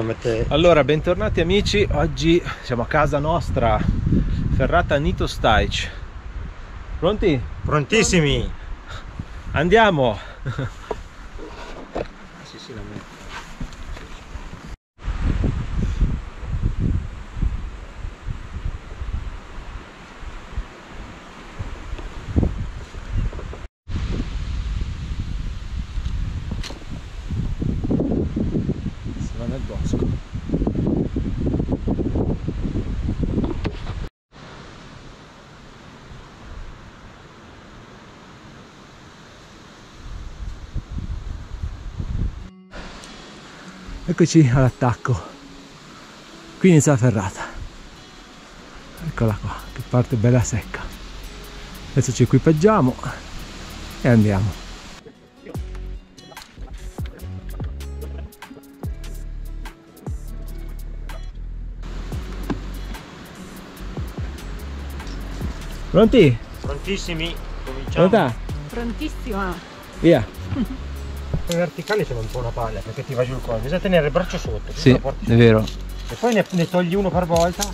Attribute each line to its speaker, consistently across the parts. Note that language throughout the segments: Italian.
Speaker 1: qualcuno mette...
Speaker 2: Allora, bentornati amici, oggi siamo a casa nostra, ferrata Nito Staic. Pronti?
Speaker 1: Prontissimi!
Speaker 2: Andiamo!
Speaker 1: Sì, sì, la metto.
Speaker 2: Si va nel bosco. Eccoci all'attacco. Qui inizia la ferrata. Eccola qua, che parte bella secca. Adesso ci equipaggiamo e andiamo. Pronti?
Speaker 1: Prontissimi? Cominciamo.
Speaker 2: Pronta?
Speaker 3: Prontissima.
Speaker 2: Via.
Speaker 1: I verticali sono un po' una palla perché ti va giù il collo. Bisogna tenere il braccio sotto.
Speaker 2: Sì, è vero.
Speaker 1: E poi ne, ne togli uno per volta.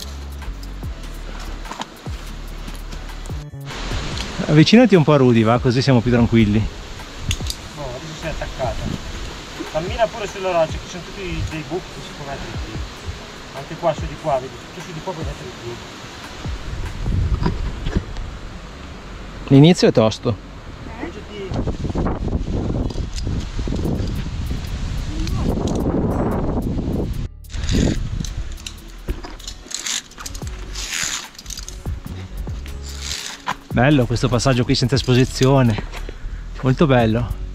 Speaker 2: Avvicinati un po' a Rudy, va? Così siamo più tranquilli.
Speaker 1: No, adesso sei attaccata. Cammina pure sulla roccia, che sono tutti dei buchi che si può mettere il piede. Anche qua su di qua, vedi, tutto su di qua puoi mettere il piede.
Speaker 2: L'inizio è tosto. Bello questo passaggio qui senza esposizione. Molto bello.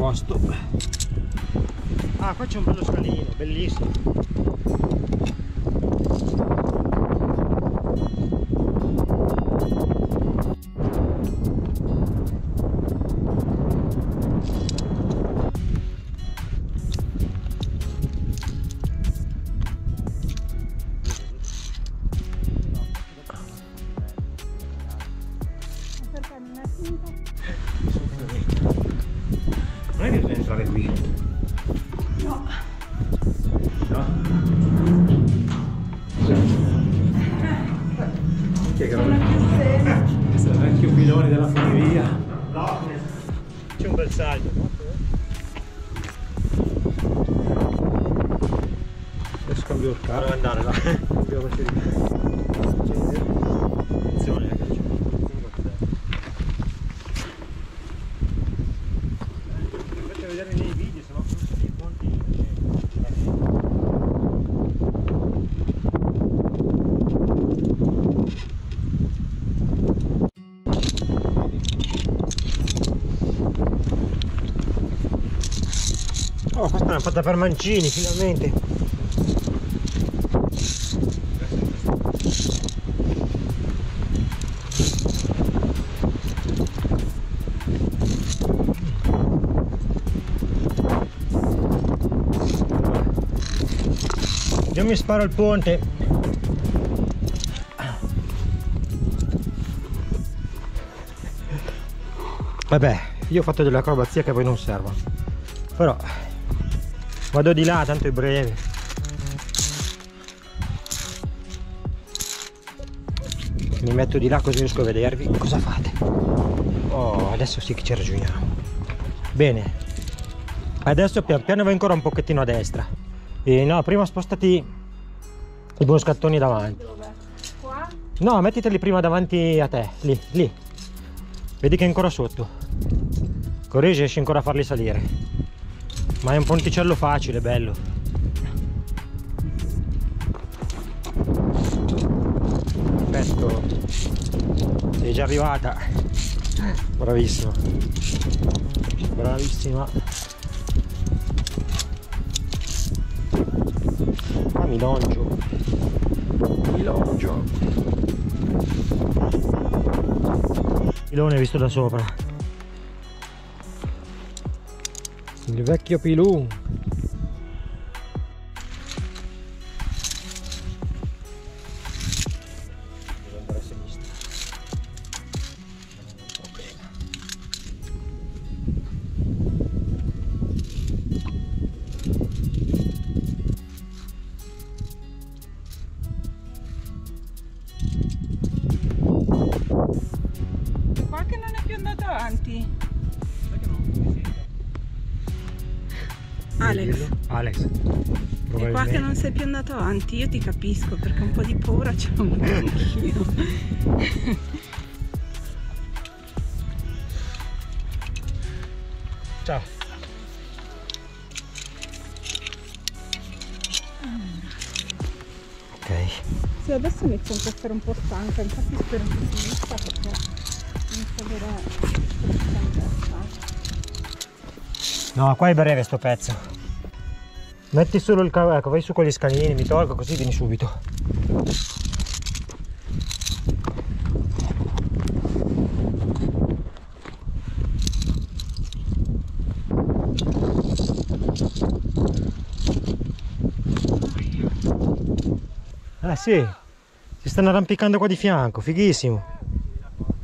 Speaker 1: Mi sposto. Ah, qua c'è un bello scalino, bellissimo. Che
Speaker 2: Questo è il vecchio pilone della funivia.
Speaker 1: No, c'è un bel salto.
Speaker 2: Adesso cambio il
Speaker 1: Devo andare là. Dobbiamo Attenzione, eh, che c'è Faccio vedere nei video, se no sono i ponti. Una fatta per mancini, finalmente. Io mi sparo il ponte. Vabbè, io ho fatto delle acrobazie che poi non servono. Però vado di là, tanto è breve. Mi metto di là così riesco a vedervi. Cosa fate? Oh, adesso sì che ci ragioniamo. Bene. Adesso pian piano vai ancora un pochettino a destra. E no, prima spostati i due scattoni davanti.
Speaker 3: Dove? Qua?
Speaker 1: No, mettiteli prima davanti a te, lì, lì. Vedi che è ancora sotto. Così riesci ancora a farli salire. Ma è un ponticello facile, bello. Perfetto. Sei già arrivata. Bravissima. Bravissima. Milongio. Milongio. Pilone visto da sopra. Il vecchio Pilù. Devo
Speaker 3: Alex, è qua che non sei più andato avanti. Io ti capisco perché un po' di paura ce l'ho avuto anch'io.
Speaker 1: Ciao. Ok.
Speaker 3: Sì, adesso inizio anche a essere un po' stanca, infatti spero che finisca perché inizio ad avere stanchezza.
Speaker 1: No, qua è breve sto pezzo. Metti solo il cavallo, ecco, vai su con gli scalini, mi tolgo così vieni subito. Ah sì, si stanno arrampicando qua di fianco, fighissimo.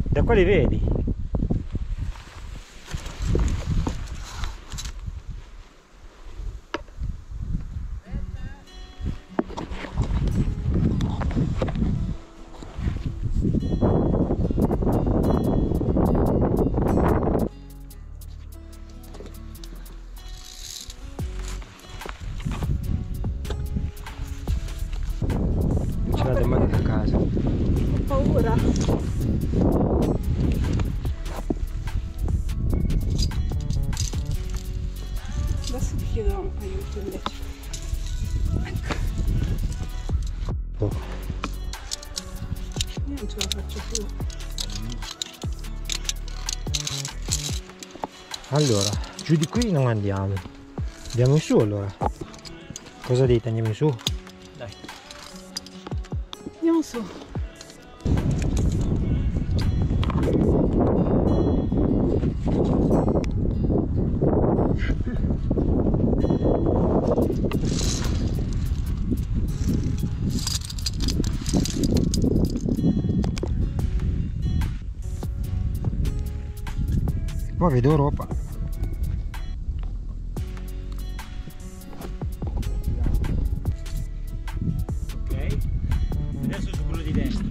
Speaker 1: Da qua li vedi.
Speaker 3: Aiuto invece.
Speaker 1: Oh.
Speaker 3: Io non ce la faccio più.
Speaker 1: Allora, giù di qui non andiamo. Andiamo in su allora. Cosa dite? Andiamo in su? Dai.
Speaker 3: Andiamo su.
Speaker 1: Vedo Europa. Ok. Adesso su quello di destra.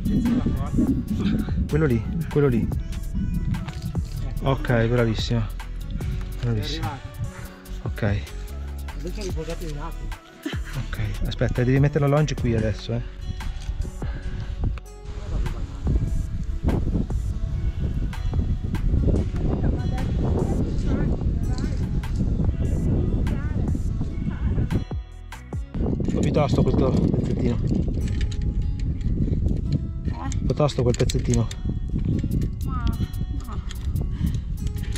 Speaker 2: Quello lì, quello lì. Ok, bravissimo. Bravissimo. Ok, ok. Aspetta, devi mettere la longe qui adesso, eh. Tosto questo pezzettino. Po' tosto quel pezzettino.
Speaker 3: Ma no.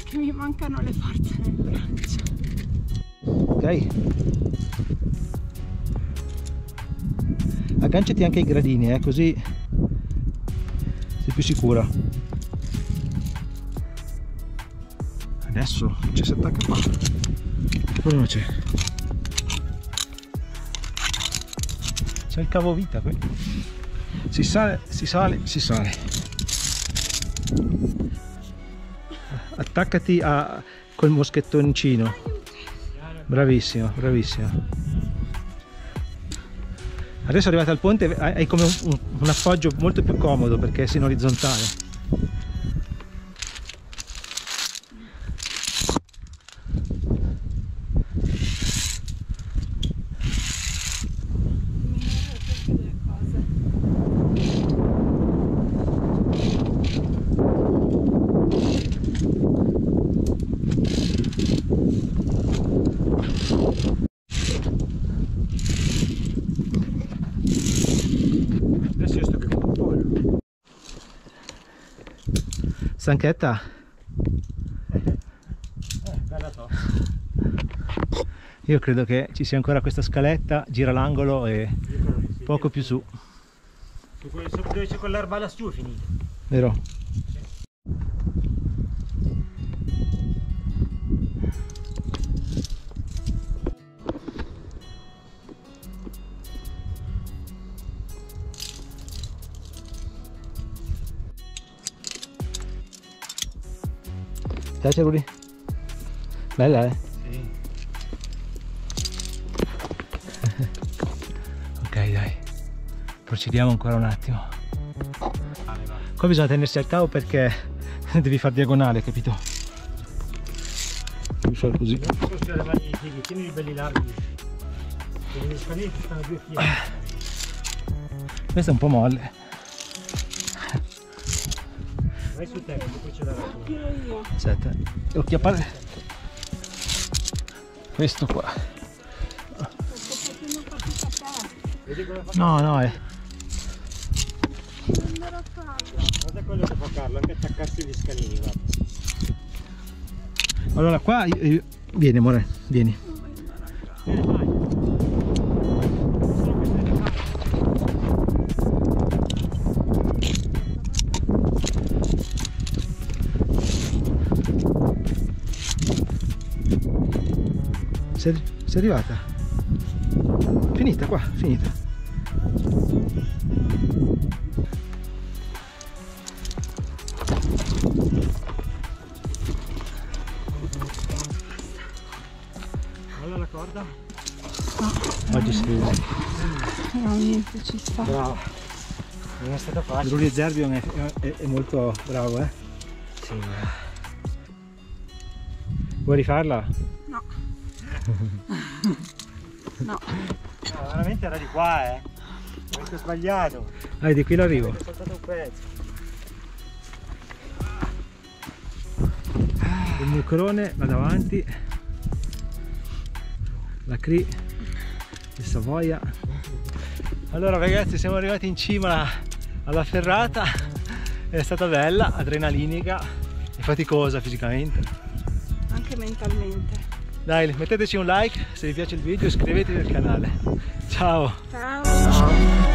Speaker 3: Che mi mancano le forze nel braccio.
Speaker 2: Ok. Agganciati anche ai gradini, eh, così sei più sicura. Adesso si attacca qua. Poi non c'è. C'è il cavo vita qui. Si sale, si sale, si sale. Attaccati a, col moschettoncino. Bravissimo, bravissimo. Adesso arrivati al ponte hai come un, un- un appoggio molto più comodo perché sei in orizzontale.
Speaker 3: Mi muovo delle cose.
Speaker 1: Adesso io sto più con un pollo.
Speaker 2: Stanchetta? Io credo che ci sia ancora questa scaletta, gira l'angolo e poco più su,
Speaker 1: dove c'è quell'erba lassù è finito.
Speaker 2: vero? Piace Rudi? Bella eh?
Speaker 1: Sì.
Speaker 2: Ok dai, procediamo ancora un attimo. Qua bisogna tenersi al cavo perché devi far diagonale, capito? Devi fare così.
Speaker 1: Non ti consiglio le mani di figli, tieni belli larghi. Ci stanno due fili.
Speaker 2: Questa è un po' molle.
Speaker 1: Vai su te, che poi c'è la
Speaker 3: io.
Speaker 2: Aspetta, devo chiappare questo qua. No, no, è.
Speaker 3: Farlo.
Speaker 1: Guarda quello che fa Carlo, anche attaccarsi gli scanini, guarda.
Speaker 2: Allora qua io- io- vieni amore, vieni. Sei, sei arrivata? Finita qua, finita.
Speaker 1: Molla la corda.
Speaker 2: Oggi si
Speaker 3: No, niente, ci sta.
Speaker 1: Bravo. Non è stata facile.
Speaker 2: Rulli Zerbion è, è- è molto bravo, eh.
Speaker 1: Sì, ma...
Speaker 2: Vuoi rifarla?
Speaker 3: No.
Speaker 1: no. Veramente era di qua, eh. Avete sbagliato.
Speaker 2: Ah, di qui l'arrivo.
Speaker 1: Avete saltato un pezzo.
Speaker 2: Il mucrone va davanti. La Cri di Savoia. Allora ragazzi siamo arrivati in cima alla ferrata. È stata bella, adrenalinica e faticosa fisicamente.
Speaker 3: Anche mentalmente.
Speaker 2: Dai, metteteci un like se vi piace il video, iscrivetevi al canale. Ciao!
Speaker 3: Ciao.